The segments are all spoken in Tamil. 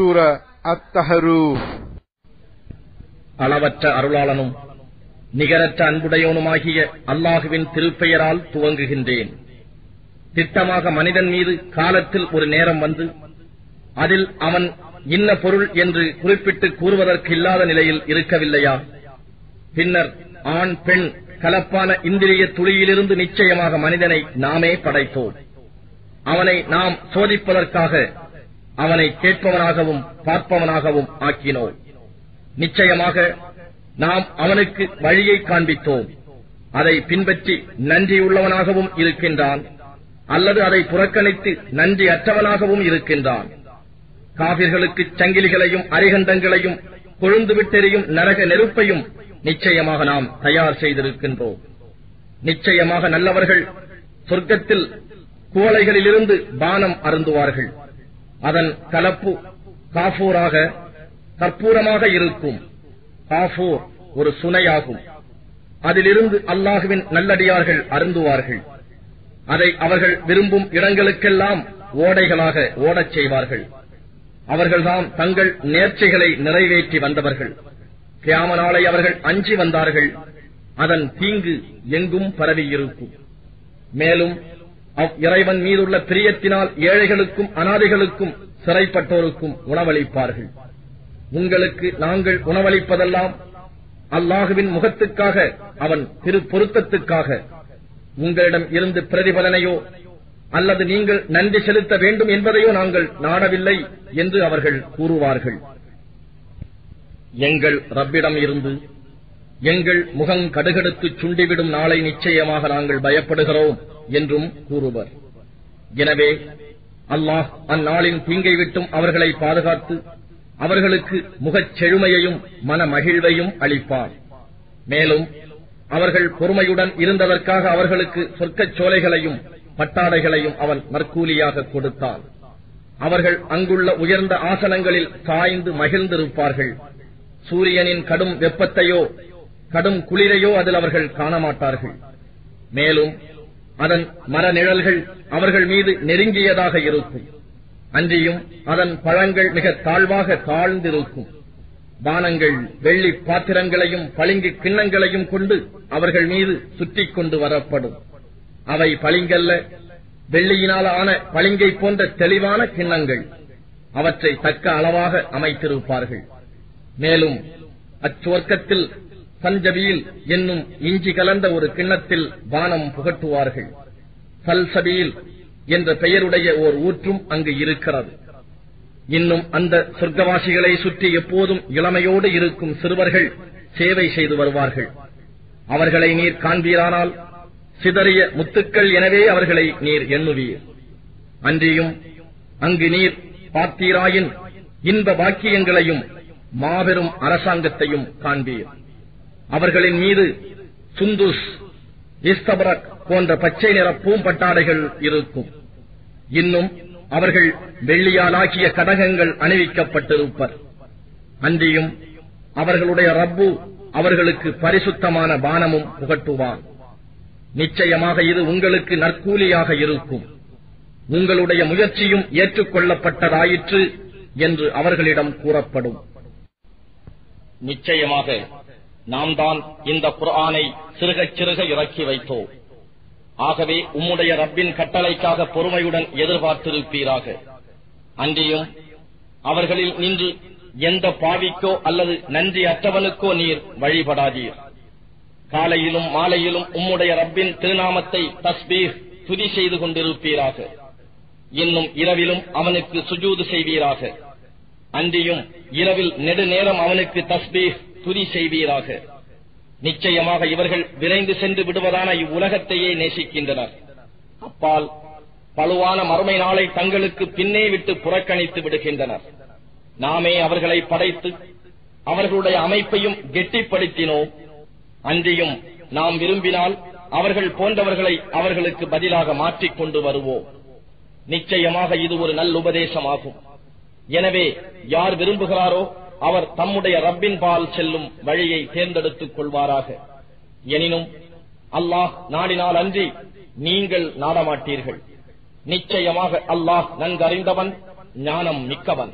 சூர அத்தஹரூஃப் அளவற்ற அருளாளனும் நிகரற்ற அன்புடையோனுமாகிய அல்லாஹுவின் திருப்பெயரால் துவங்குகின்றேன். திட்டமாக மனிதன் மீது காலத்தில் ஒரு நேரம் வந்து அதில் அவன் இன்ன பொருள் என்று குறிப்பிட்டு கூறுவதற்கு இல்லாத நிலையில் இருக்கவில்லையா? பின்னர் ஆண் பெண் கலப்பான இந்திரிய துளியிலிருந்து நிச்சயமாக மனிதனை நாமே படைத்தோம். அவனை நாம் சோதிப்பதற்காக அவனை கேட்பவனாகவும் பார்ப்பவனாகவும் ஆக்கினோம். நிச்சயமாக நாம் அவனுக்கு வழியை காண்பித்தோம். அதை பின்பற்றி நன்றியுள்ளவனாகவும் இருக்கின்றான் அல்லது அதை புறக்கணித்து நன்றி அற்றவனாகவும் இருக்கின்றான். காவிர்களுக்கு சங்கிலிகளையும் அரிகண்டங்களையும் கொழுந்து விட்டெறியும் நரக நெருப்பையும் நிச்சயமாக நாம் தயார் செய்திருக்கின்றோம். நிச்சயமாக நல்லவர்கள் சொர்க்கத்தில் குவளைகளிலிருந்து பானம் அருந்துவார்கள். அதன் கலப்பு காஃபூராக கற்பூரமாக இருக்கும். காஃபூர் ஒரு சுனையாகும். அதிலிருந்து அல்லாஹுவின் நல்லடியார்கள் அருந்துவார்கள். அதை அவர்கள் விரும்பும் இடங்களுக்கெல்லாம் ஓடைகளாக ஓடச் செய்வார்கள். அவர்கள்தான் தங்கள் நேர்ச்சைகளை நிறைவேற்றி வந்தவர்கள். கியாம நாளை அவர்கள் அஞ்சி வந்தார்கள். அதன் தீங்கு எங்கும் பரவியிருக்கும். மேலும் அவ் இறைவன் மீதுள்ள பிரியத்தினால் ஏழைகளுக்கும் அனாதைகளுக்கும் சிறைப்பட்டோருக்கும் உணவளிப்பார்கள். உங்களுக்கு நாங்கள் உணவளிப்பதெல்லாம் அல்லாஹுவின் முகத்துக்காக அவன் திரு பொருத்தத்துக்காக. உங்களிடம் இருந்து பிரதிபலனையோ அல்லது நீங்கள் நன்றி செலுத்த வேண்டும் என்பதையோ நாங்கள் நாடவில்லை என்று அவர்கள் கூறுவார்கள். எங்கள் ரப்பிடம் இருந்து எங்கள் முகம் கடுகடுத்து சுண்டிவிடும் நாளை நிச்சயமாக நாங்கள் பயப்படுகிறோம். என்றும் கூறுவர். எனவே அல்லாஹ் அந்நாளின் தீங்கை விட்டும் அவர்களை பாதுகாத்து அவர்களுக்கு முகச் செழுமையையும் மன மகிழ்வையும் அளிப்பார். மேலும் அவர்கள் பொறுமையுடன் இருந்ததற்காக அவர்களுக்கு சொர்க்கச் சோலைகளையும் பட்டாடைகளையும் அவன் நற்கூலியாக கொடுத்தான் அவர்கள் அங்குள்ள உயர்ந்த ஆசனங்களில் சாய்ந்து மகிழ்ந்திருப்பார்கள். சூரியனின் கடும் வெப்பத்தையோ கடும் குளிரையோ அதில் அவர்கள் காணமாட்டார்கள். மேலும் அதன் மரநிழல்கள் அவர்கள் மீது நெருங்கியதாக இருக்கும். அன்றியும் அதன் பழங்கள் மிக தாழ்வாக தாழ்ந்திருக்கும். பானங்கள் வெள்ளி பாத்திரங்களையும் பளிங்கு கிண்ணங்களையும் கொண்டு அவர்கள் மீது சுற்றி கொண்டு வரப்படும். அவை பளிங்கல்ல வெள்ளியினால் ஆன பளிங்கை போன்ற தெளிவான கிண்ணங்கள். அவற்றை தக்க அளவாக அமைத்திருப்பார்கள். மேலும் அச்சுவர்க்கத்தில் சல்ஜபீல் என்னும் இஞ்சி கலந்த ஒரு கிண்ணத்தில் பானம் புகட்டுவார்கள். சல்சபியில் என்ற பெயருடைய ஓர் ஊற்றும் அங்கு இருக்கிறது. இன்னும் அந்த சொர்க்கவாசிகளை சுற்றி எப்போதும் இளமையோடு இருக்கும் சிறுவர்கள் சேவை செய்து வருவார்கள். அவர்களை நீர் காண்பீரானால் சிதறிய முத்துக்கள் எனவே அவர்களை நீர் எண்ணுவீர். அன்றியும் அங்கு நீர் பார்த்தீராயின் இன்ப பாக்கியங்களையும் மாபெரும் அரசாங்கத்தையும் காண்பீர். அவர்களின் மீது சுந்துஸ் இஸ்தபரக் போன்ற பச்சை நிற பூம்பட்டாடைகள் இருக்கும். இன்னும் அவர்கள் வெள்ளியாலாகிய கடகங்கள் அணிவிக்கப்பட்டிருப்பர். அன்றியும் அவர்களுடைய ரப்பு அவர்களுக்கு பரிசுத்தமான பானமும் புகட்டுவான். நிச்சயமாக இது உங்களுக்கு நற்கூலியாக இருக்கும். உங்களுடைய முயற்சியும் ஏற்றுக்கொள்ளப்பட்டதாயிற்று என்று அவர்களிடம் கூறப்படும். நிச்சயமாக நாம் தான் இந்த குரானை சிறுகச் சிறுக இறக்கி வைத்தோம் ஆகவே உம்முடைய ரப்பின் கட்டளைக்காக பொறுமையுடன் எதிர்பார்த்திருப்பீராக. அன்றியும் அவர்களில் நின்று எந்த பாவிக்கோ அல்லது நன்றி அற்றவனுக்கோ நீர் வழிபடாதீர். காலையிலும் மாலையிலும் உம்முடைய ரப்பின் திருநாமத்தை தஸ்பீர் துதி செய்து கொண்டிருப்பீராக. இன்னும் இரவிலும் அவனுக்கு சுஜூது செய்வீராக. அன்றியும் இரவில் நெடுநேரம் அவனுக்கு தஸ்பீர் துதி செய்வீராக. நிச்சயமாக இவர்கள் விரைந்து சென்று விடுவதான இவ்வுலகத்தையே நேசிக்கின்றனர். அப்பால் பழுவான மறுமை நாளை தங்களுக்கு பின்னே விட்டு புறக்கணித்து விடுகின்றனர். நாமே அவர்களை படைத்து அவர்களுடைய அமைப்பையும் கெட்டிப்படுத்தினோம். அன்றியும் நாம் விரும்பினால் அவர்கள் போன்றவர்களை அவர்களுக்கு பதிலாக மாற்றிக் கொண்டு வருவோம். நிச்சயமாக இது ஒரு நல்லுபதேசமாகும். எனவே யார் விரும்புகிறாரோ அவர் தம்முடைய ரப்பின் பால் செல்லும் வழியை தேர்ந்தெடுத்துக் கொள்வாராக. எனினும் அல்லாஹ் நாடினால் அன்றி நீங்கள் நாடமாட்டீர்கள். நிச்சயமாக அல்லாஹ் நன்கறிந்தவன் ஞானம் மிக்கவன்.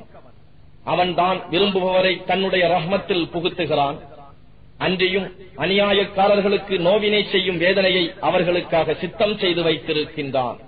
அவன்தான் விரும்புபவரை தன்னுடைய ரஹ்மத்தில் புகுத்துகிறான். அன்றியும் அநியாயக்காரர்களுக்கு நோவினை செய்யும் வேதனையை அவர்களுக்காக சித்தம் செய்து வைத்திருக்கின்றான்.